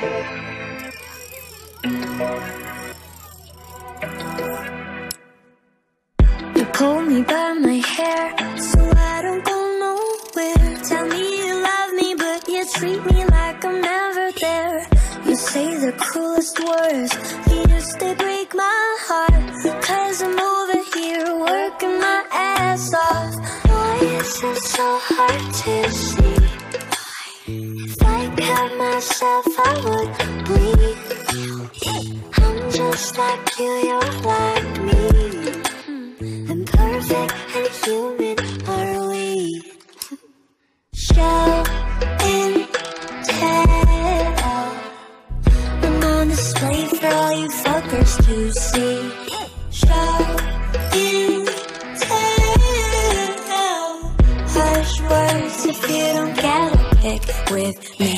You pull me by my hair so I don't go nowhere. Tell me you love me, but you treat me like I'm never there. You say the cruelest words, yes, they break my heart. Cause I'm over here working my ass off. Why is it so hard to see? Cut myself, I would bleed. I'm just like you, you're like me. Hmm, Imperfect and human are we? Show and tell. I'm on display for all you fuckers to see. Show and tell. Harsh words if you don't get a pic with me.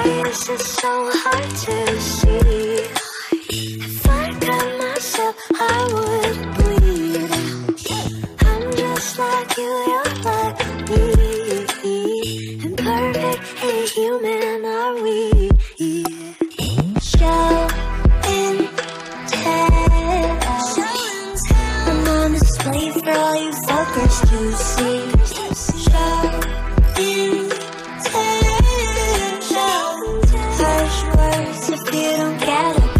Why is so hard to see? If I cut myself, I would bleed. I'm just like you, you're like me. Imperfect human are we? Show.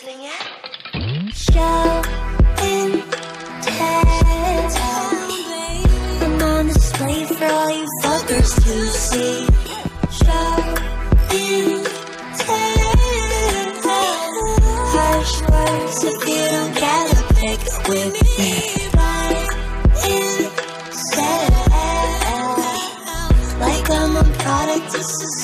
listening, yeah? Show and tell. I'm on display for all you fuckers to see. Show and tell. Harsh words if you don't get a pic with me. Like I'm a product, this is